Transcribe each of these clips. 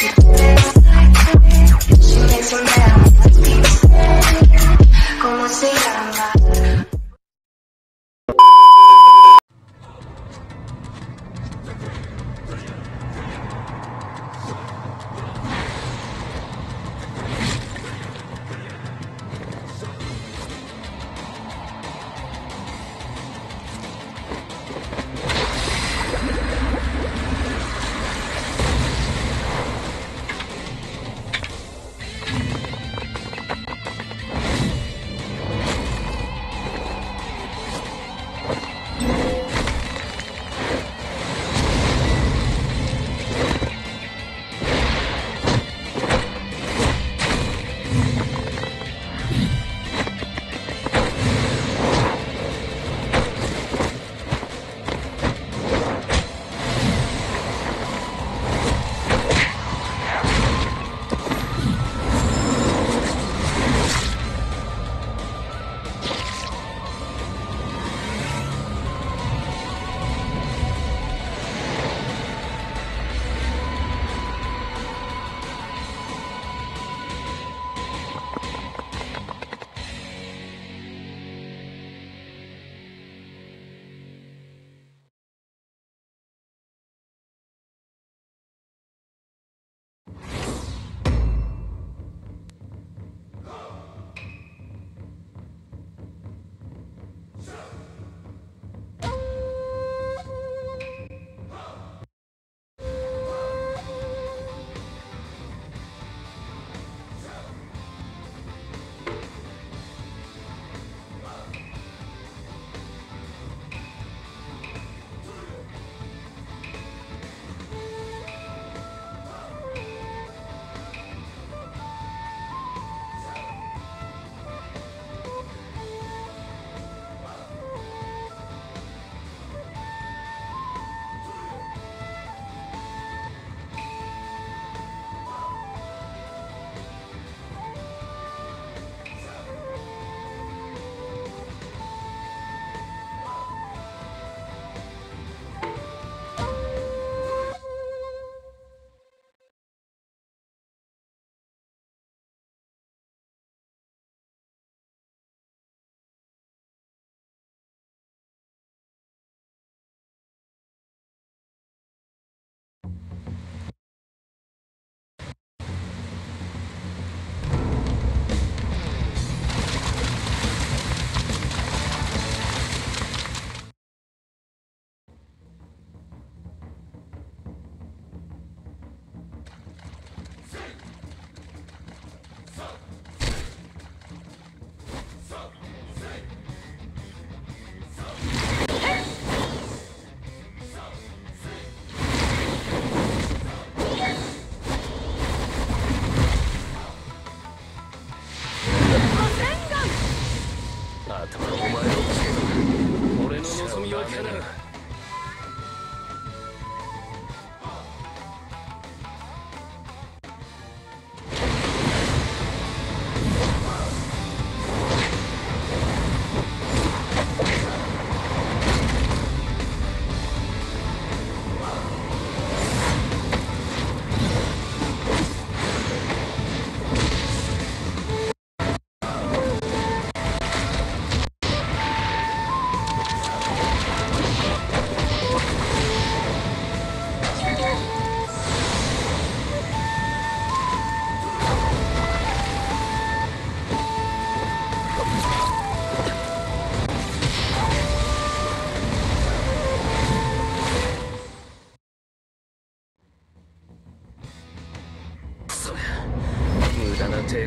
Thank you.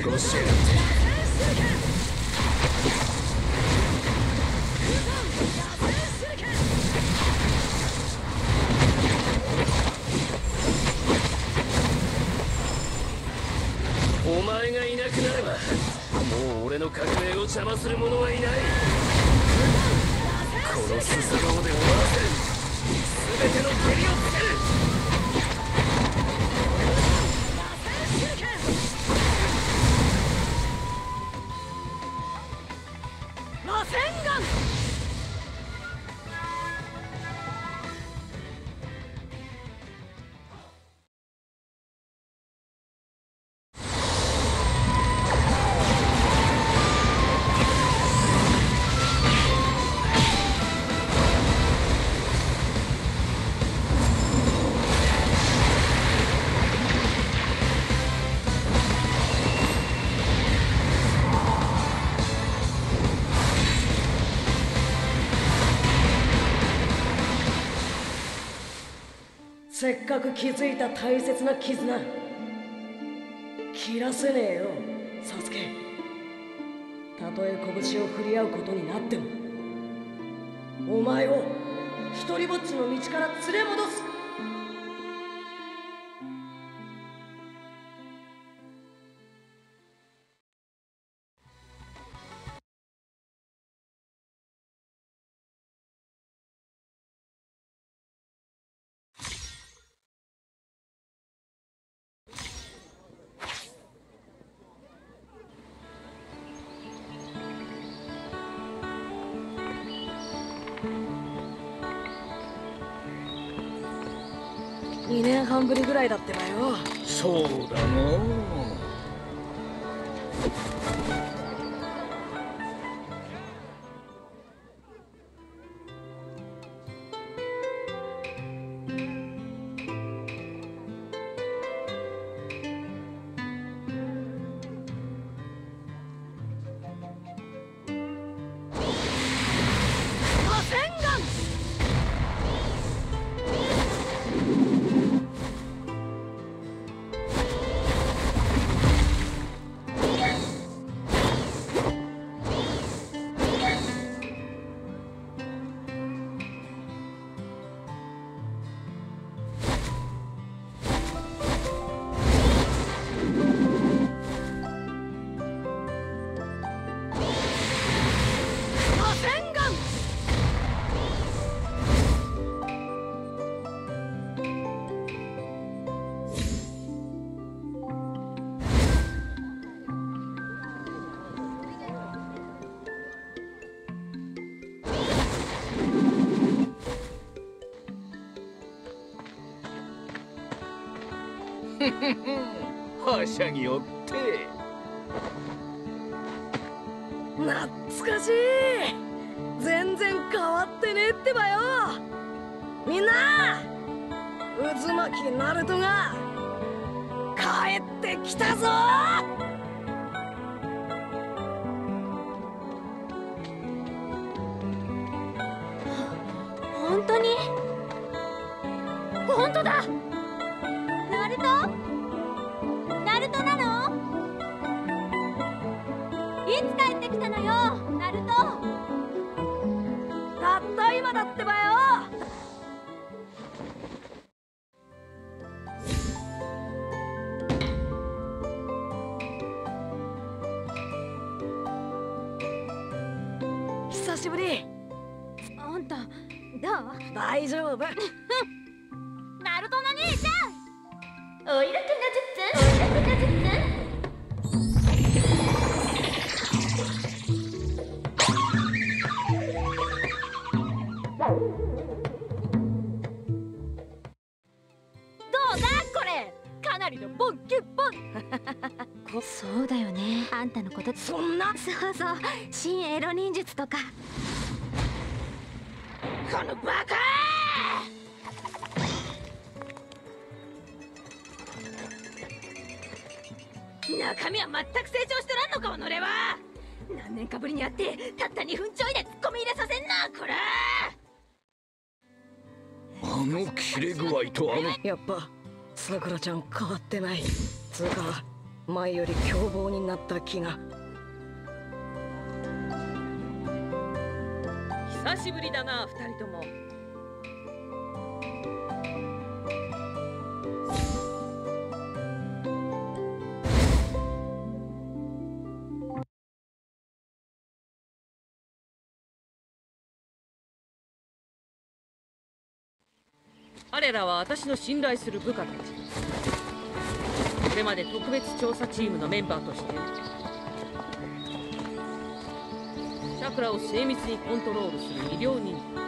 抵抗しやがってお前がいなくなればもう俺の革命を邪魔する者せっかく築いた大切な絆切らせねえよサスケ。たとえ拳を振り合うことになってもお前を一りぼっちの道から連れ戻す2年半ぶりぐらいだってばよ。そうだの はしゃぎおって。懐かしい。全然変わってねえってばよ。みんな渦巻きナルトが帰ってきたぞ。本当に？久しぶり。あんたどう？大丈夫。ナルトの兄ちゃん。おいらくなずつンそうだよね。あんたのこと。そんな？そうそう。新エロ忍術とか。このバカ中身は全く成長してらんのかおのれは何年かぶりに会ってたった2分ちょいでツッコミ入れさせんなこらあの切れ具合とあのやっぱさくらちゃん変わってない。つうか前より凶暴になった気が。久しぶりだな二人とも。彼らは私の信頼する部下たち。これまで特別調査チームのメンバーとしてチャクラを精密にコントロールする医療忍者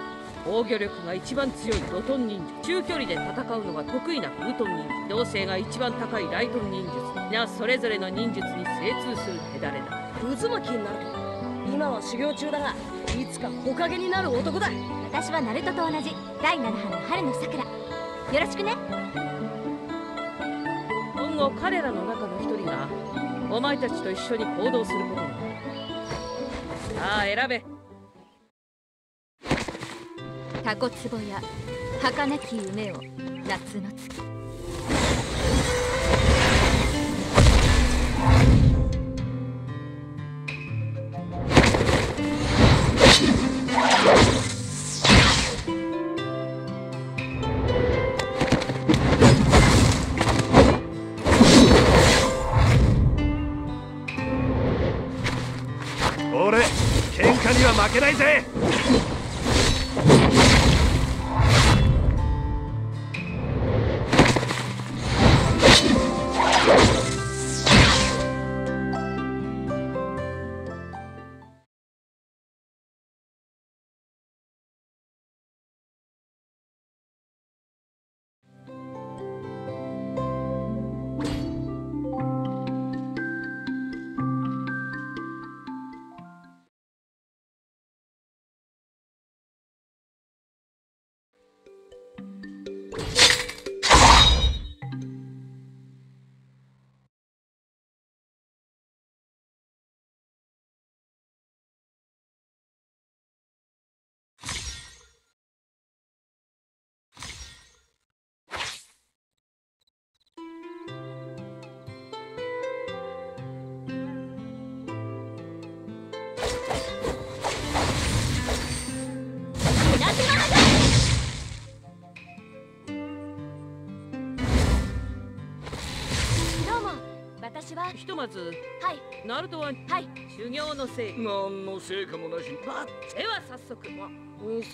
防御力が一番強いドトン忍者中距離で戦うのが得意なフートン忍者動静が一番高いライトン忍術皆それぞれの忍術に精通する手だれだ。渦巻きになると今は修行中だがいつか火影になる男だ。私はナルトと同じ第7波の春の桜。よろしくね彼らの中の一人がお前たちと一緒に行動することになる。さあ選べ。タコツボや儚き夢を夏の月。ひとまずはい。ナルトははい。修行のせい。何の成果もなしでは早速。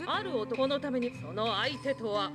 ある男のためにその相手とは